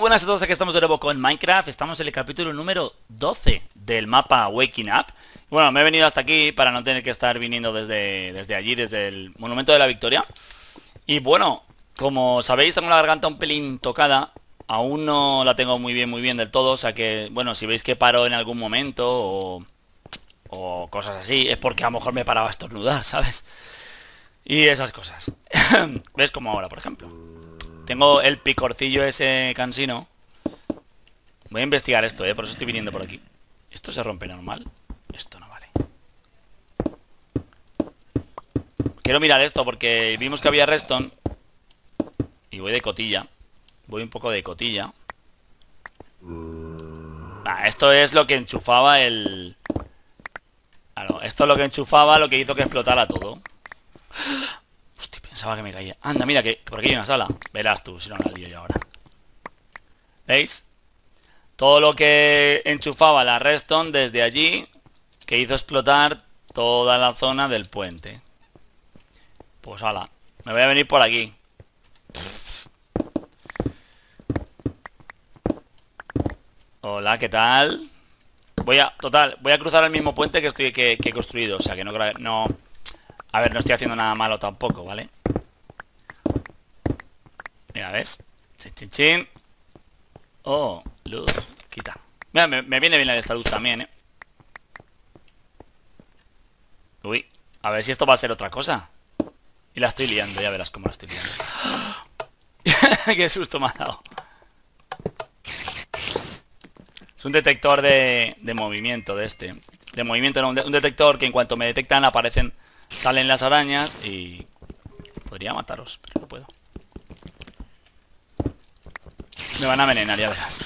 Buenas a todos, aquí estamos de nuevo con Minecraft. Estamos en el capítulo número 12 del mapa Waking Up. Bueno, me he venido hasta aquí para no tener que estar viniendo desde, desde allí, desde el Monumento de la Victoria. Y bueno, como sabéis tengo la garganta un pelín tocada. Aún no la tengo muy bien, muy bien del todo O sea que, bueno, si veis que paro en algún momento o, o cosas así Es porque a lo mejor me paraba a estornudar, ¿sabes? Y esas cosas. ¿Ves como ahora, por ejemplo? Tengo el picorcillo ese cansino. Voy a investigar esto, ¿eh? Por eso estoy viniendo por aquí. ¿Esto se rompe normal? Esto no vale. Quiero mirar esto porque vimos que había redstone. Y voy de cotilla. Voy un poco de cotilla. Ah, esto es lo que enchufaba el... Esto es lo que enchufaba, lo que hizo que explotara todo. Pensaba que me caía. Anda, mira, que por aquí hay una sala. Verás tú, si no la lío yo ahora. ¿Veis? Todo lo que enchufaba la redstone desde allí, que hizo explotar toda la zona del puente. Pues ala, me voy a venir por aquí. Hola, ¿qué tal? Voy a, total, voy a cruzar el mismo puente que estoy que, he construido, o sea que no, no, a ver, no estoy haciendo nada malo tampoco, ¿vale? Mira, ¿ves? Chin, chin, chin. Oh, luz. Quita. Mira, me, viene bien esta luz también, ¿eh? Uy, a ver si esto va a ser otra cosa. Y la estoy liando, ya verás cómo la estoy liando. Qué susto me ha dado. Es un detector de, de movimiento de este. De movimiento, no, un, detector que en cuanto me detectan aparecen, salen las arañas y... Podría mataros, pero no puedo. Me van a envenenar, ya verás.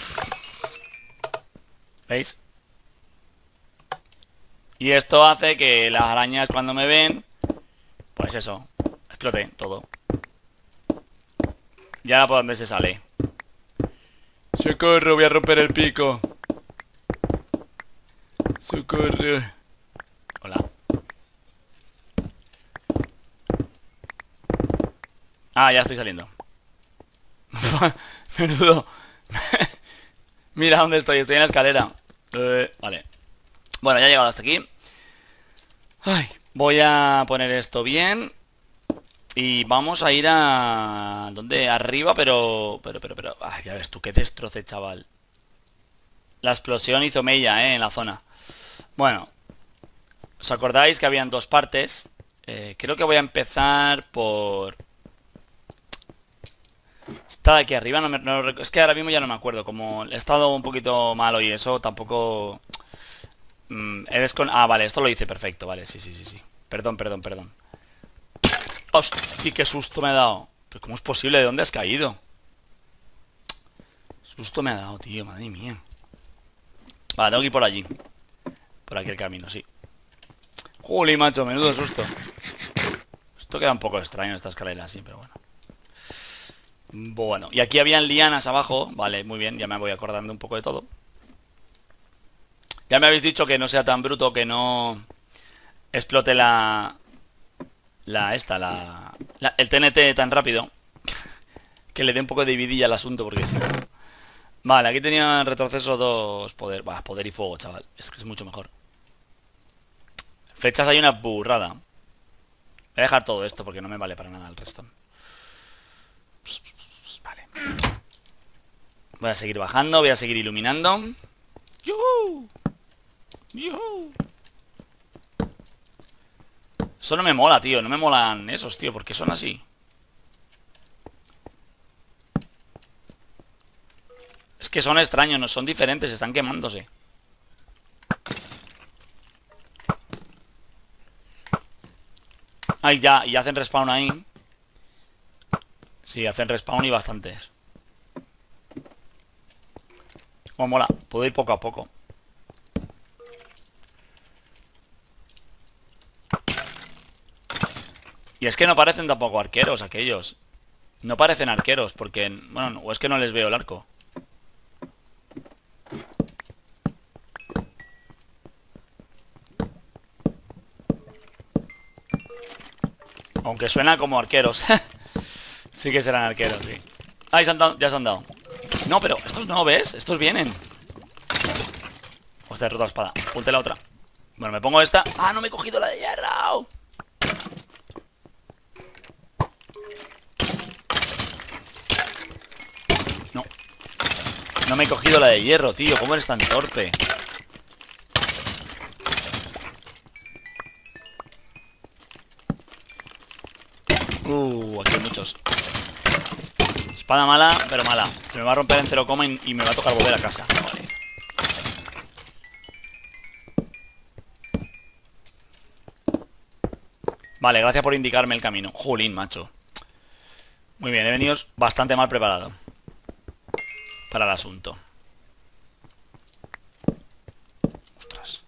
¿Veis? Y esto hace que las arañas cuando me ven, pues eso, explote todo. Y ahora por dónde se sale. Socorro, voy a romper el pico. Socorro. Hola. Ah, ya estoy saliendo. Menudo. Mira dónde estoy, estoy en la escalera. Eh, vale. Bueno, ya he llegado hasta aquí. Ay, voy a poner esto bien. Y vamos a ir a... ¿Dónde? Arriba, pero... Pero, pero, pero... Ay, ya ves tú, qué destroce, chaval. La explosión hizo mella, ¿eh? En la zona. Bueno. ¿Os acordáis que habían dos partes? Eh, creo que voy a empezar por... Está aquí arriba, no, es que ahora mismo ya no me acuerdo. Como he estado un poquito malo y eso tampoco... Mm, eres con... Ah, vale, esto lo hice perfecto, vale, sí, sí, sí, sí. Perdón, perdón, perdón. ¡Hostia, qué susto me ha dado! ¿Pero cómo es posible? ¿De dónde has caído? Susto me ha dado, tío, madre mía. Vale, tengo que ir por allí. Por aquí el camino, sí. Juli, macho, menudo susto. Esto queda un poco extraño, esta escalera, sí, pero bueno. Bueno, y aquí habían lianas abajo. Vale, muy bien, ya me voy acordando un poco de todo. Ya me habéis dicho que no sea tan bruto Que no explote la... La esta, la... el TNT tan rápido Que le dé un poco de vidilla al asunto Porque si Vale, aquí tenía retroceso dos poder Va, poder y fuego, chaval Es que es mucho mejor. Fechas hay una burrada. Voy a dejar todo esto porque no me vale para nada el resto Voy a seguir bajando, voy a seguir iluminando. ¡Yuhu! ¡Yuhu! Eso no me mola, tío. No me molan esos, tío. ¿Por qué son así? Es que son extraños, no son diferentes. Están quemándose. Ay, ya. Y hacen respawn ahí. Sí, hacen respawn y bastantes. Oh, mola. Puedo ir poco a poco. Y es que no parecen tampoco arqueros aquellos. No parecen arqueros porque... Bueno, o es que no les veo el arco. Aunque suena como arqueros. sí que serán arqueros, sí. Ah, ya se han dado. No, pero estos no, ¿ves? Estos vienen. Hostia, he roto la espada. Ponte la otra. Bueno, me pongo esta. ¡Ah, no me he cogido la de hierro! No. No me he cogido la de hierro, tío. ¿Cómo eres tan torpe? Uh, aquí hay muchos. Espada mala, pero mala. Se me va a romper en cero coma y, me va a tocar volver a casa. Vale. Vale, gracias por indicarme el camino. Jolín, macho. Muy bien, he venido bastante mal preparado. Para el asunto. Ostras.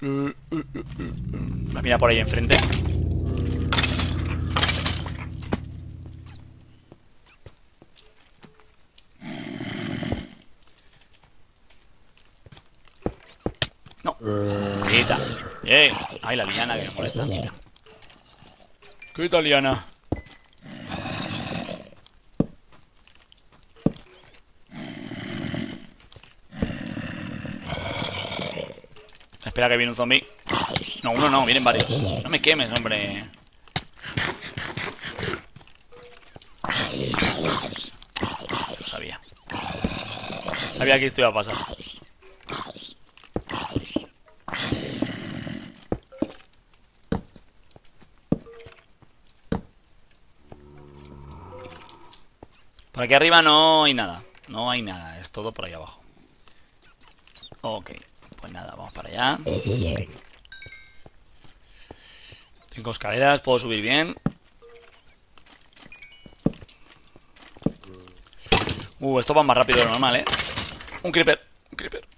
La mira por ahí enfrente. No. Quita. Eh. Ay, la liana que me molesta. Mira. Quita liana. Espera que viene un zombie. No, uno no, vienen varios. No me quemes, hombre. Lo sabía. Sabía que esto iba a pasar. Por aquí arriba no hay nada. No hay nada. Es todo por ahí abajo. Ok. Pues nada, vamos para allá. Tengo escaleras, puedo subir bien. Uh, esto va más rápido de lo normal, ¿eh? Un creeper, un creeper.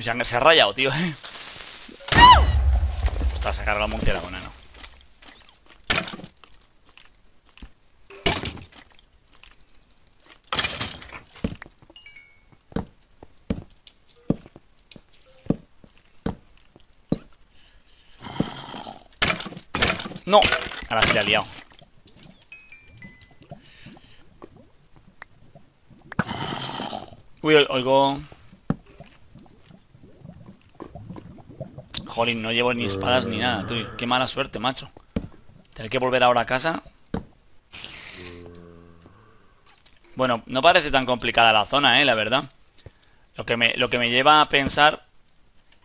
Se ha rayado, tío, ¿eh? Ostras, cargado el murciélago, no. Ahora sí le ha liado. Uy, oigo... Jolín, no llevo ni espadas ni nada, tú. Qué mala suerte, macho. Tener que volver ahora a casa. Bueno, no parece tan complicada la zona, eh, la verdad. Lo que me, lo que me lleva a pensar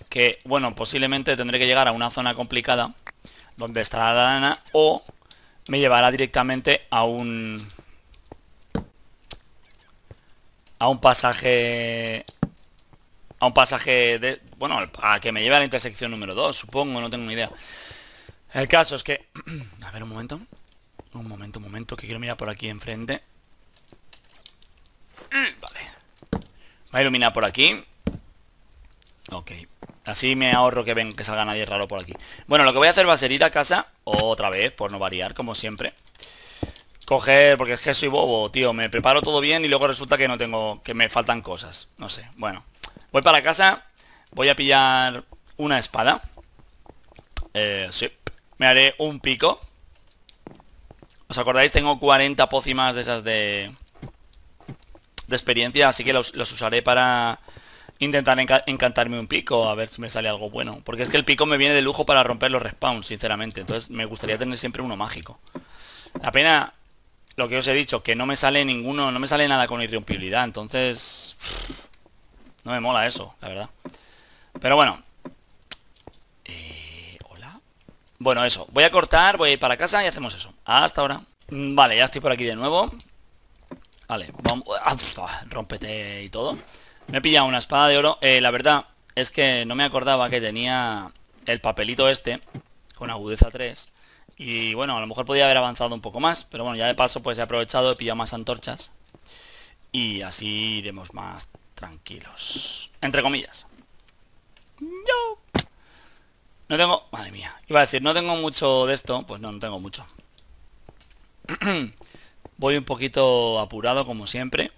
que, bueno, posiblemente tendré que llegar a una zona complicada donde estará la lana o me llevará directamente a un a un pasaje a un pasaje de bueno a que me lleve a la intersección número 2 supongo no tengo ni idea. El caso es que a ver un momento un momento un momento que quiero mirar por aquí enfrente. Vale. Va a iluminar por aquí. Ok Así me ahorro que ven que salga nadie raro por aquí. Bueno, lo que voy a hacer va a ser ir a casa otra vez, por no variar, como siempre. Coger, porque es que soy bobo, tío. Me preparo todo bien y luego resulta que no tengo, que me faltan cosas. No sé, bueno. Voy para casa, voy a pillar una espada. Eh, sí. Me haré un pico. ¿Os acordáis? Tengo 40 pócimas de esas de... De experiencia, así que los usaré para intentar encantarme un pico, a ver si me sale algo bueno. Porque es que el pico me viene de lujo para romper los respawns, sinceramente. Entonces me gustaría tener siempre uno mágico. La pena, lo que os he dicho, que no me sale ninguno, no me sale nada con irrompibilidad. Entonces, no me mola eso, la verdad. Pero bueno. Eh, Hola. Bueno, eso. Voy a cortar, voy a ir para casa y hacemos eso. Hasta ahora. Vale, ya estoy por aquí de nuevo. Vale, vamos... Ah, rompete y todo. Me he pillado una espada de oro. Eh, la verdad es que no me acordaba que tenía el papelito este con agudeza 3. Y bueno, a lo mejor podía haber avanzado un poco más. Pero bueno, ya de paso pues he aprovechado, he pillado más antorchas. Y así iremos más tranquilos. Entre comillas. Yo. No tengo... Madre mía. Iba a decir, no tengo mucho de esto. Pues no, no tengo mucho. Voy un poquito apurado como siempre.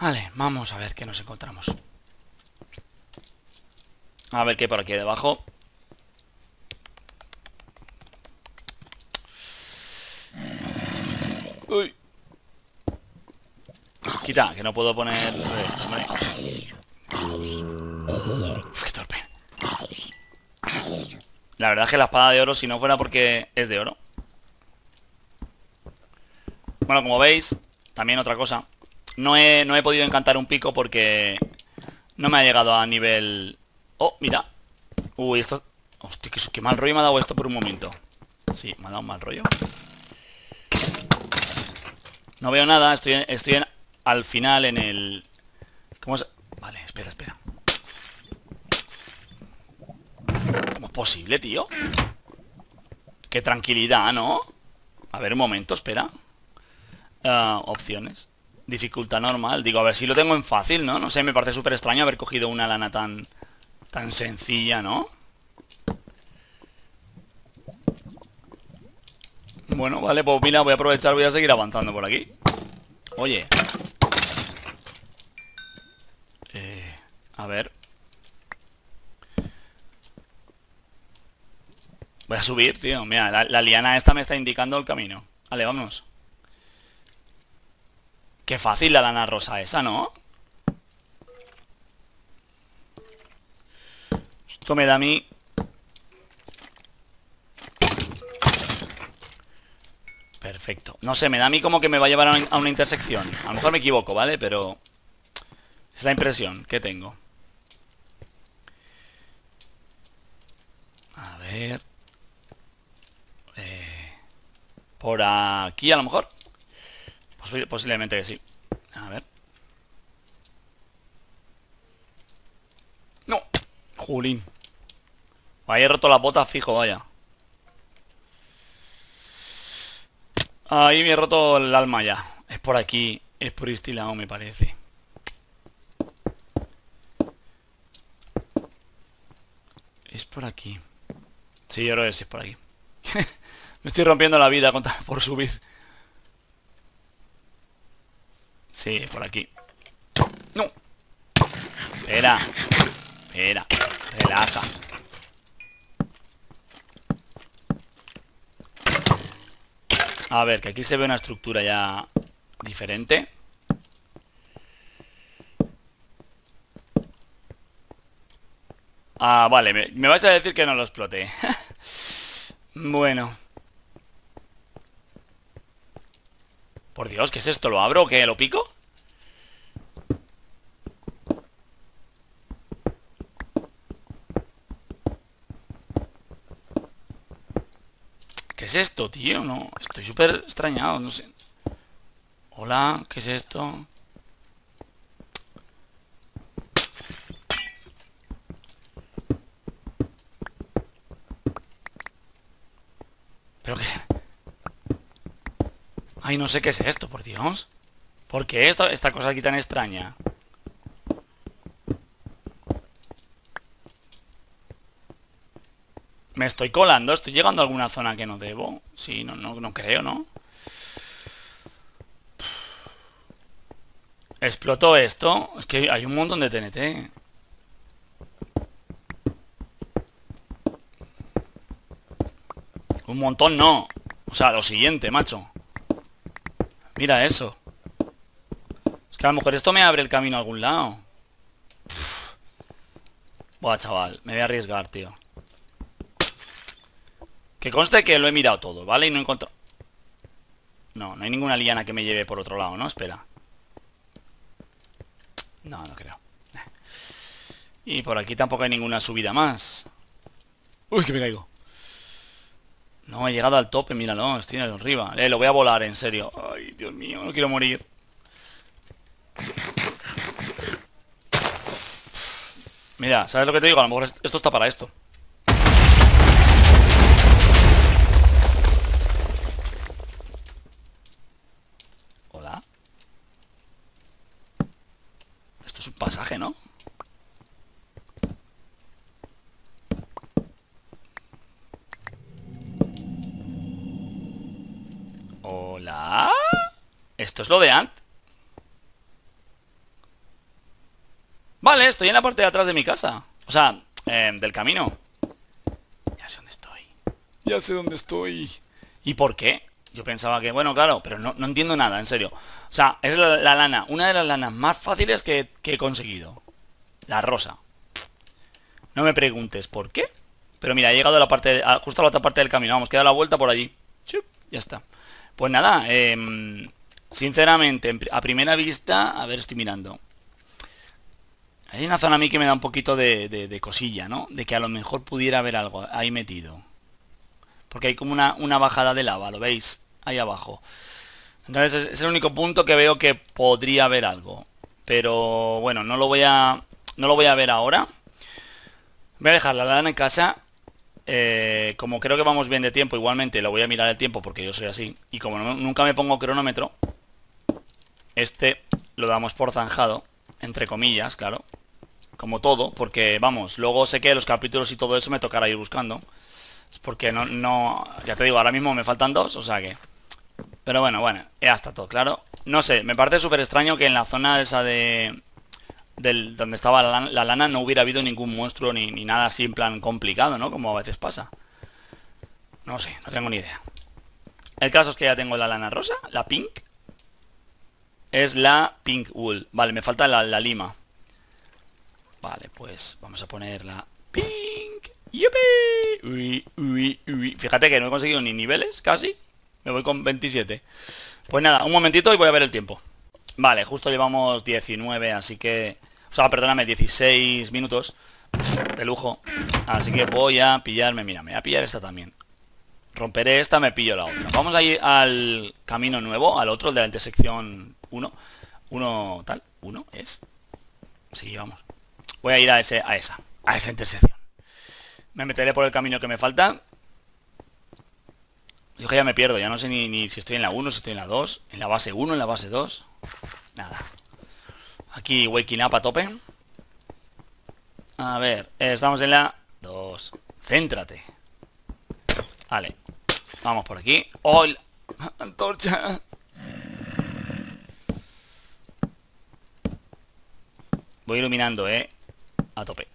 Vale, vamos a ver qué nos encontramos. A ver qué hay por aquí debajo. Uy. Quita, que no puedo poner esto, hombre. Uf, qué torpe. La verdad es que la espada de oro, si no fuera porque es de oro. Bueno, como veis, también otra cosa. No he, no he podido encantar un pico porque no me ha llegado a nivel... Oh, mira. Uy, esto... Hostia, qué, mal rollo me ha dado esto por un momento. Sí, me ha dado un mal rollo. No veo nada, estoy, estoy al final en el... ¿Cómo se...? Vale, espera, espera. ¿Cómo es posible, tío? Qué tranquilidad, ¿no? A ver, un momento, espera. Ah, opciones. Dificultad normal. Digo, a ver si lo tengo en fácil, ¿no? No sé, me parece súper extraño haber cogido una lana tan... Tan sencilla, ¿no? Bueno, vale, pues mira, voy a aprovechar, voy a seguir avanzando por aquí. Oye. Eh, a ver. Voy a subir, tío. Mira, la, la liana esta me está indicando el camino. Vale, vámonos. Qué fácil la lana rosa esa, ¿no? Esto me da a mí... Perfecto. No sé, me da a mí como que me va a llevar a una intersección. A lo mejor me equivoco, ¿vale? Pero... Es la impresión que tengo. A ver... Eh, por aquí a lo mejor posiblemente que sí. A ver. No. Julín. Ahí he roto la bota fijo, vaya. Ahí me he roto el alma ya. Es por aquí. Es por este lado, me parece. Es por aquí. Sí, yo creo que sí es por aquí. me estoy rompiendo la vida por subir. Sí, por aquí. ¡No! Espera. Espera. Relaja. A ver, que aquí se ve una estructura ya diferente. Ah, vale, me, me vais a decir que no lo exploté. bueno. Por Dios, ¿qué es esto? ¿Lo abro o qué? ¿Lo pico? ¿Qué es esto, tío? No, estoy súper extrañado, no sé. Hola, ¿qué es esto? Pero que... Ay, no sé qué es esto, por Dios. ¿Por qué esta, esta cosa aquí tan extraña? Me estoy colando, estoy llegando a alguna zona que no debo. Sí, no, no, no creo, ¿no? Explotó esto. Es que hay un montón de TNT. Un montón no. O sea, lo siguiente, macho. Mira eso. Es que a lo mejor esto me abre el camino a algún lado. Buah, chaval. Me voy a arriesgar, tío. Que conste que lo he mirado todo, ¿vale? Y no he encontrado... No, no hay ninguna liana que me lleve por otro lado, ¿no? Espera. No, no creo. Y por aquí tampoco hay ninguna subida más. Uy, que me caigo. No, he llegado al tope, míralo, estoy arriba. Eh, lo voy a volar, en serio. Ay, Dios mío, no quiero morir. Mira, ¿sabes lo que te digo? A lo mejor esto está para esto. Hola. Esto es un pasaje, ¿no? ¿Esto es lo de Ant? Vale, estoy en la parte de atrás de mi casa O sea, em, del camino. Ya sé dónde estoy. Ya sé dónde estoy. ¿Y por qué? Yo pensaba que, bueno, claro, pero no, entiendo nada, en serio. O sea, es la, lana, una de las lanas más fáciles que, que he conseguido. La rosa. No me preguntes por qué. Pero mira, he llegado a la parte, justo a la otra parte del camino. Vamos, queda la vuelta por allí. ya está. Pues nada, eh, sinceramente, a primera vista, a ver, estoy mirando. Hay una zona a mí que me da un poquito de, de, cosilla, ¿no? De que a lo mejor pudiera haber algo ahí metido. Porque hay como una, bajada de lava, ¿lo veis? Ahí abajo. Entonces es el único punto que veo que podría haber algo. Pero bueno, no lo voy a. No lo voy a ver ahora. Voy a dejar la lana en casa eh, como creo que vamos bien de tiempo, igualmente lo voy a mirar el tiempo porque yo soy así. Y como nunca me pongo cronómetro, este lo damos por zanjado, entre comillas, claro. Como todo, porque vamos, luego sé que los capítulos y todo eso me tocará ir buscando. Es porque no, no, ya te digo, ahora mismo me faltan dos, o sea que... Pero bueno, bueno, ya está todo claro. No sé, me parece súper extraño que en la zona esa de, del, donde estaba la lana, no hubiera habido ningún monstruo ni, ni, nada así en plan complicado, ¿no? Como a veces pasa. No sé, no tengo ni idea. El caso es que ya tengo la lana rosa, la pink. Es la pink wool. Vale, me falta la, lima. Vale, pues vamos a poner la pink. ¡Yupi! Uy, uy, Fíjate que no he conseguido ni niveles, casi. Me voy con 27. Pues nada, un momentito y voy a ver el tiempo. Vale, justo llevamos 19, así que o sea, perdóname, 16 minutos de lujo. Así que voy a pillarme, mira, me voy a pillar esta también. Romperé esta, me pillo la otra. Vamos a ir al camino nuevo, al otro, de la intersección 1. 1 tal, 1 es. Sí, vamos. Voy a ir a ese, a esa, a esa intersección. Me meteré por el camino que me falta. Yo que ya me pierdo, ya no sé ni, ni si estoy en la 1, si estoy en la 2, en la base 1, en la base 2. Nada. Aquí waking up a tope. A ver, estamos en la 2. Céntrate. Vale. Vamos por aquí. ¡Oh! Antorcha. Voy iluminando, ¿eh? A tope.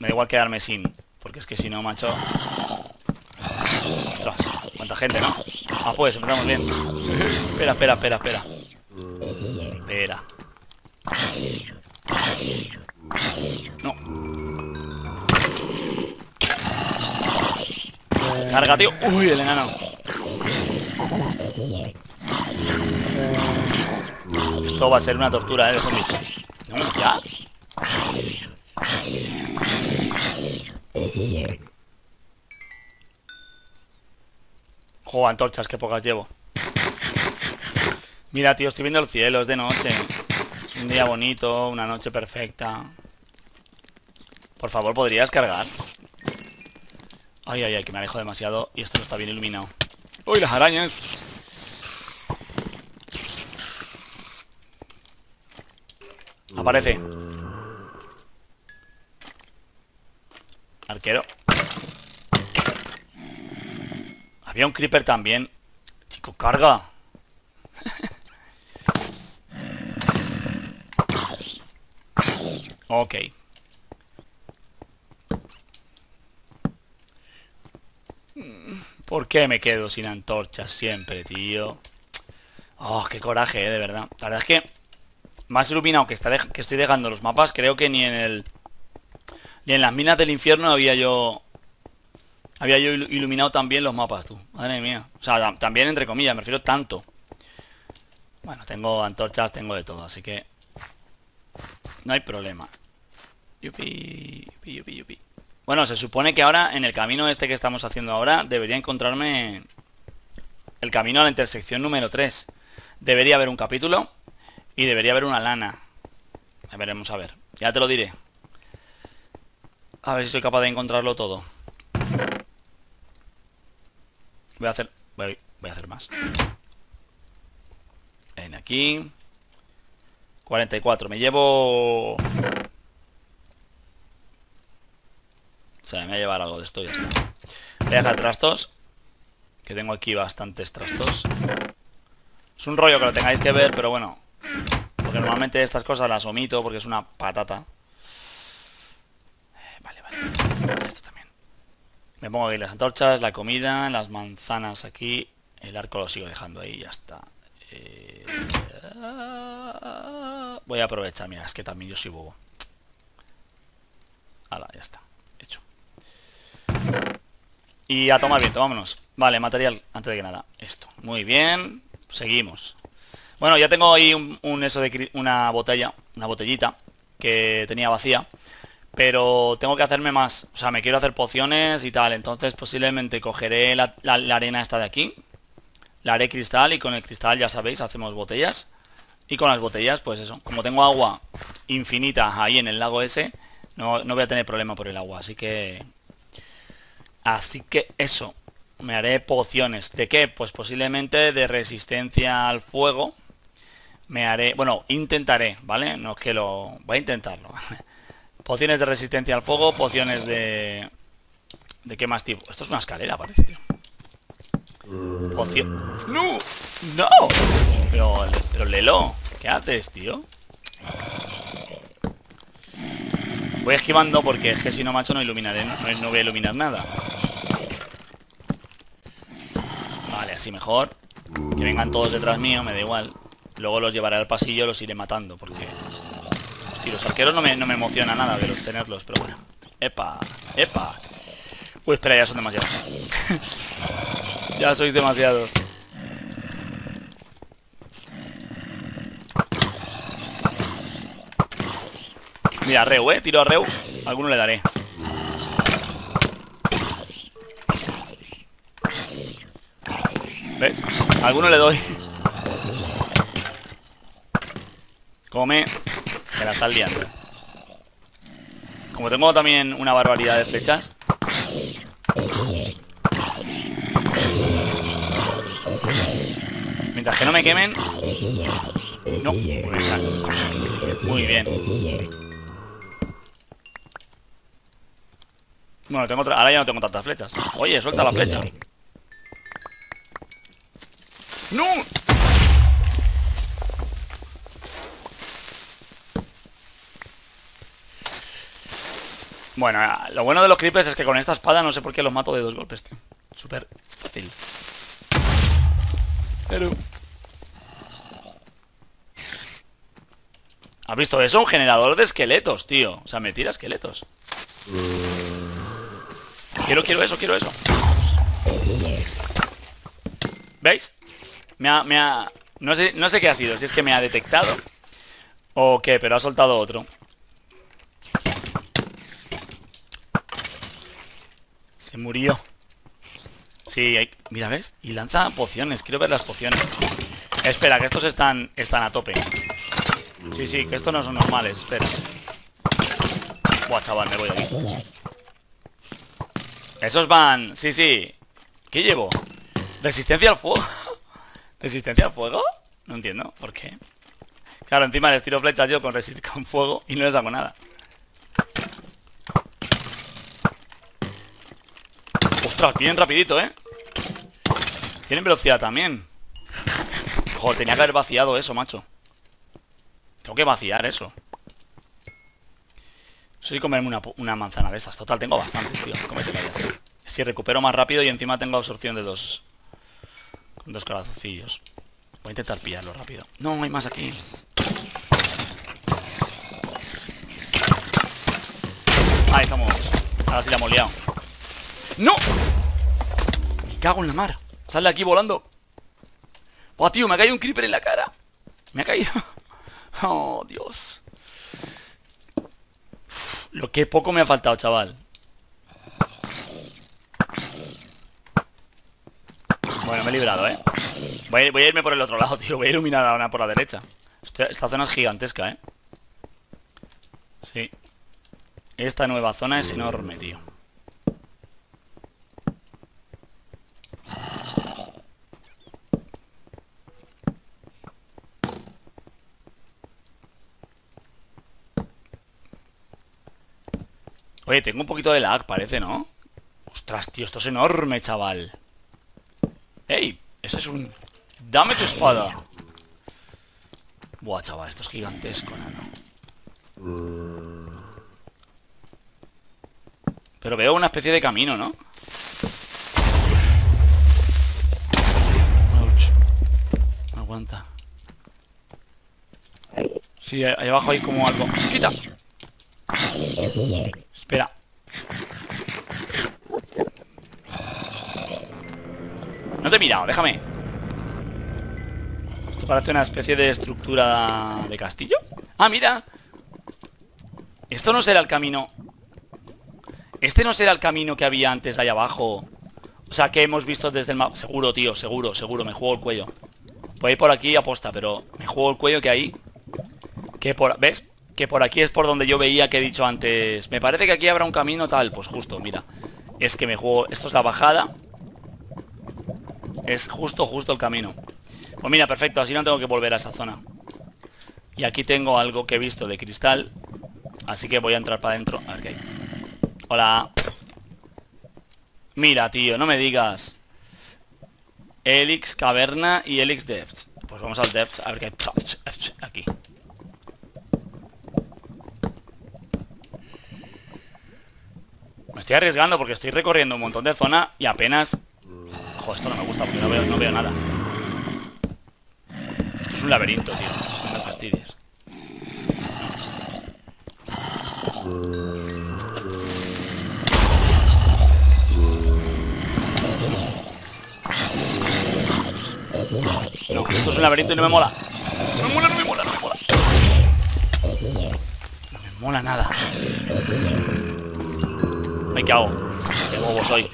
Me da igual quedarme sin. Porque es que si no, macho... Ostras, cuánta gente, ¿no? Ah, pues, empezamos bien. espera, espera, espera, espera. Espera. No. Carga, tío. Uy, el enano. Esto va a ser una tortura, ¿eh? De zombies. No, ya. Juego antorchas, que pocas llevo. Mira, tío, estoy viendo el cielo, es de noche. Un día bonito, una noche perfecta. Por favor, ¿podrías cargar? Ay, ay, ay, que me alejo demasiado y esto no está bien iluminado. ¡Uy, las arañas! Aparece. Arquero. Había un creeper también. Chico, carga. Ok. ¿Por qué me quedo sin antorchas siempre, tío? Oh, qué coraje, eh, de verdad. La verdad es que más iluminado que, que estoy dejando los mapas, creo que ni en el... Ni en las minas del infierno había yo... Había yo iluminado también los mapas, tú. Madre mía. O sea, también entre comillas, me refiero tanto. Bueno, tengo antorchas, tengo de todo, así que... No hay problema. Yupi, yupi, yupi, Bueno, se supone que ahora, en el camino este que estamos haciendo ahora, debería encontrarme el camino a la intersección número 3. Debería haber un capítulo y debería haber una lana. Ya veremos, a ver. Ya te lo diré. A ver si soy capaz de encontrarlo todo. Voy a hacer... Voy, voy a hacer más. En aquí. 44. Me llevo... O sea, me voy a llevar algo de esto y ya está. Voy a dejar trastos. Que tengo aquí bastantes trastos. Es un rollo que lo tengáis que ver, pero bueno. Porque normalmente estas cosas las omito porque es una patata. Vale, vale. Me pongo aquí las antorchas, la comida, las manzanas aquí. El arco lo sigo dejando ahí, ya está. Eh, voy a aprovechar, mira, es que también yo soy bobo. Hala, ya está, hecho. Y a tomar viento, vámonos. Vale, material, antes de que nada. Esto, muy bien. Seguimos. Bueno, ya tengo ahí un, eso de una botella, una botellita que tenía vacía. Pero tengo que hacerme más. O sea, me quiero hacer pociones y tal. Entonces posiblemente cogeré la, arena esta de aquí. La haré cristal y con el cristal, ya sabéis, hacemos botellas. Y con las botellas, pues eso. Como tengo agua infinita ahí en el lago ese, no, no voy a tener problema por el agua. Así que Así que eso, me haré pociones. ¿De qué? Pues posiblemente de resistencia al fuego. Me haré, bueno, intentaré, ¿vale? No es que lo... Voy a intentarlo. pociones de resistencia al fuego, pociones de... ¿De qué más tipo? Esto es una escalera, parece, tío. Poción... ¡No! ¡No! Pero, pero Lelo, ¿qué haces, tío? Voy esquivando porque es que si no, macho, no iluminaré, no, voy a iluminar nada. Vale, así mejor. Que vengan todos detrás mío, me da igual. Luego los llevaré al pasillo, los iré matando, porque... Y los arqueros no me, no me emociona nada verlos, tenerlos, pero bueno. ¡Epa! ¡Epa! Uy, espera, ya son demasiados. ya sois demasiados. Mira, Reu, eh. Tiro a Reu. Alguno le daré. ¿Ves? alguno le doy. Come. La liando. Como tengo también una barbaridad de flechas. Mientras que no me quemen. No. Muy bien. Bueno, tengo ahora ya no tengo tantas flechas. Oye, suelta la flecha. ¡No! Bueno, lo bueno de los creepers es que con esta espada no sé por qué los mato de dos golpes, tío. Súper fácil. Pero... ¿Has visto eso? Un generador de esqueletos, tío. O sea, me tira esqueletos. Quiero, quiero eso, quiero eso. ¿Veis? Me ha, me ha... No sé, no sé qué ha sido, si es que me ha detectado o qué, pero ha soltado otro. Se murió. Sí, hay... mira, ¿ves? Y lanza pociones, quiero ver las pociones. Espera, que estos están, están a tope. Sí, sí, que estos no son normales, espera. Buah, chaval, me voy de aquí. Esos van... Sí, sí. ¿Qué llevo? ¿Resistencia al fuego? ¿Resistencia al fuego? No entiendo. ¿Por qué? Claro, encima les tiro flechas yo con, con fuego y no les hago nada. Ostras, bien rapidito, ¿eh? Tienen velocidad también. Joder, tenía que haber vaciado eso, macho. Tengo que vaciar eso. Soy comerme una, manzana de estas. Total, tengo bastantes, tío. Si recupero más rápido y encima tengo absorción de dos... Dos corazoncillos. Voy a intentar pillarlo rápido. No, hay más aquí. Ahí estamos. Ahora sí la hemos liado. ¡No! Me cago en la mar. Sale aquí volando. ¡Oh, tío! Me ha caído un creeper en la cara. Me ha caído. Oh, Dios. Lo que poco me ha faltado, chaval. Bueno, me he librado, ¿eh? Voy a, irme por el otro lado, tío. Voy a iluminar a una por la derecha. esta zona es gigantesca, ¿eh? Sí. Esta nueva zona es enorme, tío. Oye, tengo un poquito de lag, parece, ¿no? Ostras, tío, esto es enorme, chaval. ¡Ey! Ese es un... ¡Dame tu espada! Buah, chaval, esto es gigantesco, ¿no? Pero veo una especie de camino, ¿no? Sí, ahí abajo hay como algo. ¡Quita! Espera. No te he mirado, déjame. Esto parece una especie de estructura de castillo. ¡Ah, mira! Esto no será el camino... Este no será el camino que había antes ahí abajo. O sea, que hemos visto desde el mapa. Seguro, tío, seguro, seguro. Me juego el cuello. Voy ir por aquí aposta, pero me juego el cuello que ahí... Que por... ¿Ves? Que por aquí es por donde yo veía que he dicho antes. Me parece que aquí habrá un camino tal. Pues justo, mira. Es que me juego... Esto es la bajada. Es justo, justo el camino. Pues mira, perfecto. Así no tengo que volver a esa zona. Y aquí tengo algo que he visto de cristal. Así que voy a entrar para adentro. A. Hola. Mira, tío, no me digas. Elix Caverna y Elix Depths. Pues vamos al Depths, a ver qué hay aquí. Me estoy arriesgando porque estoy recorriendo un montón de zona y apenas... Joder, esto no me gusta porque no veo, nada. Es un laberinto, tío. No me fastidies. No, esto es un laberinto y no me mola. No me mola, no me mola, no me mola. No me mola nada. Ay, ¿qué hago? Qué bobo soy.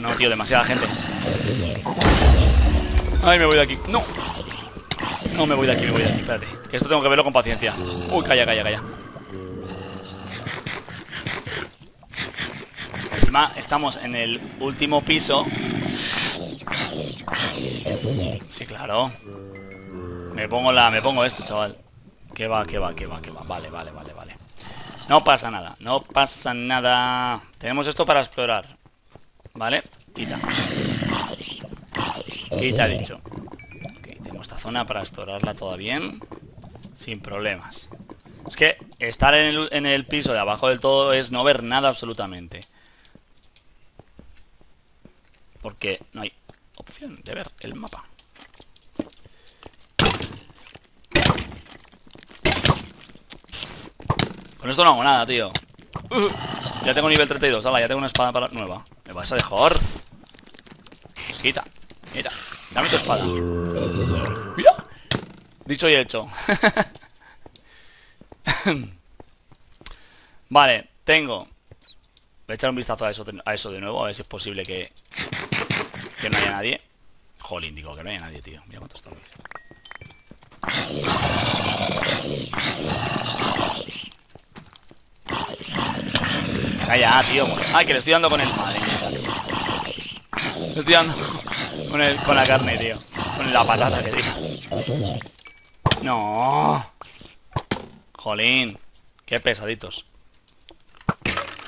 No, tío, demasiada gente. Ay, me voy de aquí. No. No me voy de aquí, me voy de aquí. Espérate. Que esto tengo que verlo con paciencia. Uy, calla, calla, calla. Estamos en el último piso. Sí, claro. Me pongo la. Me pongo esto, chaval. Que va, que va, que va, que va. Vale, vale, vale, vale. No pasa nada, no pasa nada. Tenemos esto para explorar. ¿Vale? Quita. Quita dicho. Ok, tengo esta zona para explorarla toda bien. Sin problemas. Es que estar en el, en el piso de abajo del todo es no ver nada absolutamente. Porque no hay opción de ver el mapa. Con esto no hago nada, tío. Uh, ya tengo nivel 32, hala, ya tengo una espada para... nueva. ¿Me vas a dejar? Quita, quita. Dame tu espada. Mira. Dicho y hecho. vale, tengo. Voy a echar un vistazo a eso, a eso de nuevo, a ver si es posible que... Que no haya nadie. Jolín, digo, que no haya nadie, tío. Mira cuántos zombies. Calla, tío. Ay, que le estoy dando con el... Madre. Le estoy dando con, el, con la carne, tío. Con la patata que digo. No. Jolín. Qué pesaditos.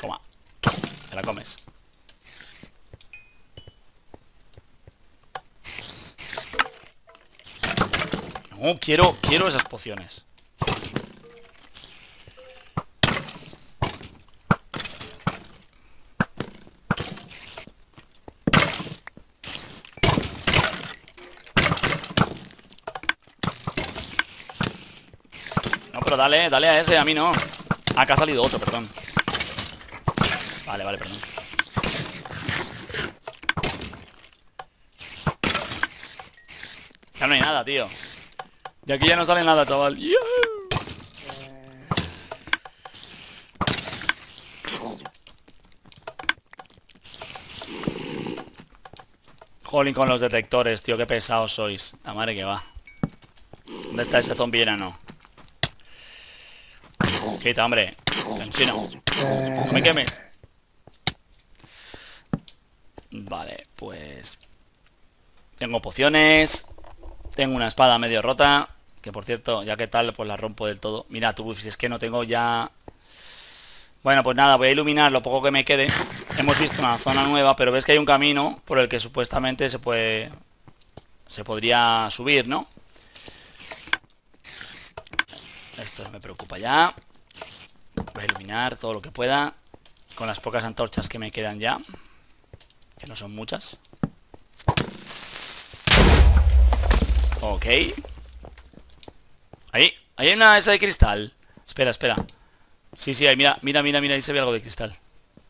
Toma. Te la comes. No, quiero, quiero esas pociones. No, pero dale, dale a ese, a mí no. Acá ha salido otro, perdón. Vale, vale, perdón. Ya no hay nada, tío. De aquí ya no sale nada, chaval. Jolín con los detectores, tío, qué pesados sois. La madre que va. ¿Dónde está ese zombie enano? Quita, hombre. Cansino. No me quemes. Vale, pues... Tengo pociones. Tengo una espada medio rota. Por cierto, ya que tal, pues la rompo del todo. Mira tú, si es que no tengo ya... Bueno, pues nada, voy a iluminar lo poco que me quede. Hemos visto una zona nueva, pero ves que hay un camino por el que supuestamente se puede... Se podría subir, ¿no? Esto me preocupa ya. Voy a iluminar todo lo que pueda. con las pocas antorchas que me quedan ya. Que no son muchas. Ok. Ahí, ahí hay una esa de cristal. Espera, espera. Sí, sí, ahí, mira, mira, mira, mira, ahí se ve algo de cristal.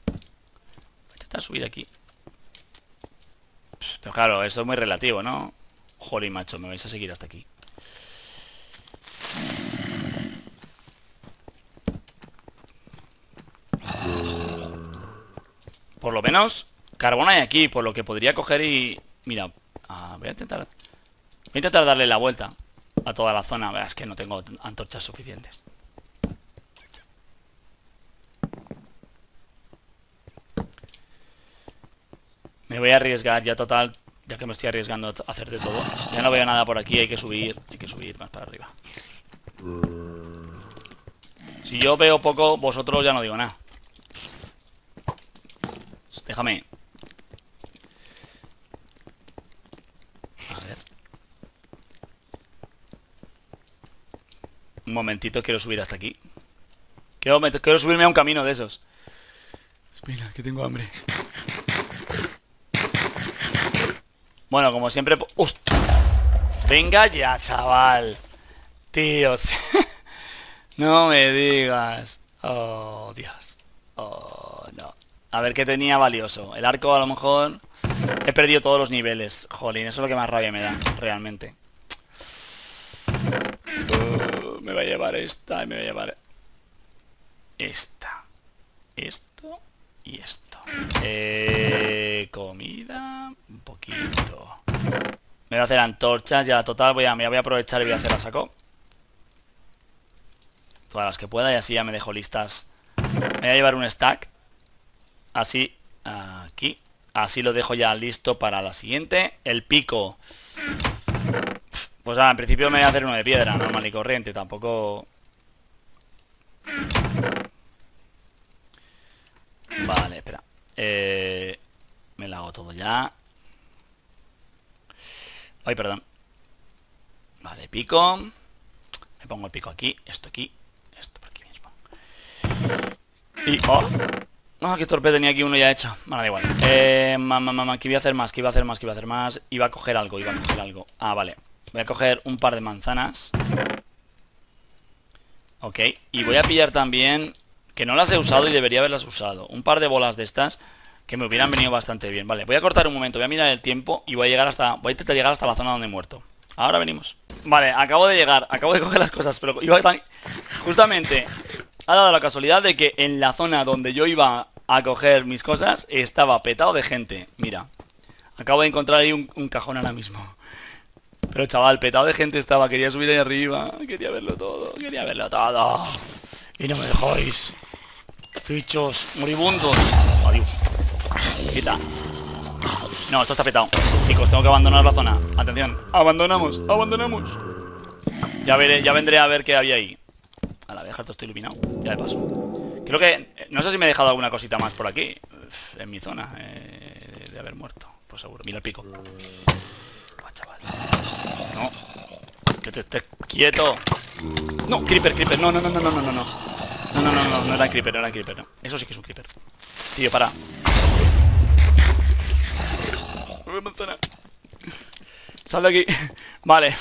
Voy a intentar subir aquí. Pero claro, esto es muy relativo, ¿no? Jolly, macho, me vais a seguir hasta aquí. Por lo menos carbón hay aquí, por lo que podría coger y... Mira, voy a intentar... Voy a intentar darle la vuelta a toda la zona. Es que no tengo antorchas suficientes. Me voy a arriesgar ya total, ya que me estoy arriesgando a hacer de todo. Ya no veo nada por aquí, hay que subir, hay que subir más para arriba. Si yo veo poco, vosotros ya no digo nada. Déjame. A ver. Un momentito, quiero subir hasta aquí. Quiero, subirme a un camino de esos. Espera, que tengo hambre. Bueno, como siempre... Venga ya, chaval. Tíos. no me digas. Oh, Dios. Oh, no. A ver qué tenía valioso. El arco a lo mejor... He perdido todos los niveles. Jolín, eso es lo que más rabia me da, realmente. Me va a llevar esta y me va a llevar... Esta. Esto y esto. Eh, comida... Un poquito. Me voy a hacer antorchas. Ya, total, voy a, me voy a aprovechar y voy a hacer a saco. Todas las que pueda y así ya me dejo listas. Me voy a llevar un stack. Así, aquí. Así lo dejo ya listo para la siguiente. El pico. Pues en principio me voy a hacer uno de piedra, normal y corriente. Tampoco... Vale, espera. Eh, me lo hago todo ya. Ay, perdón. Vale, pico. Me pongo el pico aquí, esto aquí, esto por aquí mismo. Y... ¡Oh! Ah, qué torpe tenía aquí uno ya hecho. Vale, da igual. Eh, mamá, mamá, que iba a hacer más, que iba a hacer más, que iba a hacer más. Iba a coger algo, iba a coger algo. Ah, vale. Voy a coger un par de manzanas. Ok. Y voy a pillar también... Que no las he usado y debería haberlas usado. Un par de bolas de estas que me hubieran venido bastante bien. Vale, voy a cortar un momento, voy a mirar el tiempo y voy a llegar hasta... Voy a intentar llegar hasta la zona donde he muerto. Ahora venimos. Vale, acabo de llegar, acabo de coger las cosas, pero iba tan... Justamente ha dado la casualidad de que en la zona donde yo iba a coger mis cosas estaba petado de gente. Mira, acabo de encontrar ahí un, un cajón ahora mismo. Pero chaval, petado de gente estaba, quería subir ahí arriba, quería verlo todo, quería verlo todo. Y no me dejáis. Fichos moribundos. Adiós. Quita. No, esto está petado. Chicos, tengo que abandonar la zona. Atención. Abandonamos, abandonamos. Ya vendré a ver qué había ahí. A la dejar todo esto iluminado. Ya de paso. Creo que... No sé si me he dejado alguna cosita más por aquí. En mi zona. Eh, de haber muerto. Pues seguro. Mira el pico. chaval. No. Que te estés quieto. No, creeper, creeper. No, no, no, no, no, no, no. No, no, no, no, no era creeper, no era creeper. No. Eso sí que es un creeper. Tío, para. Sal de aquí. Vale.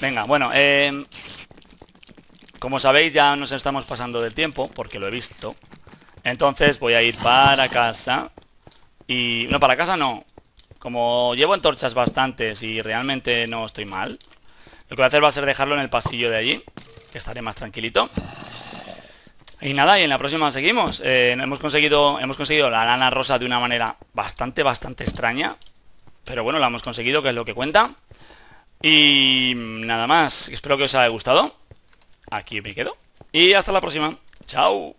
Venga, bueno, eh, como sabéis ya nos estamos pasando del tiempo, porque lo he visto. Entonces voy a ir para casa. Y... No, para casa no. Como llevo antorchas bastantes y realmente no estoy mal, lo que voy a hacer va a ser dejarlo en el pasillo de allí, que estaré más tranquilito. Y nada, y en la próxima seguimos. Eh, hemos, conseguido, hemos conseguido la lana rosa de una manera bastante, bastante extraña. Pero bueno, la hemos conseguido, que es lo que cuenta. Y nada más. Espero que os haya gustado. Aquí me quedo. Y hasta la próxima. Chao.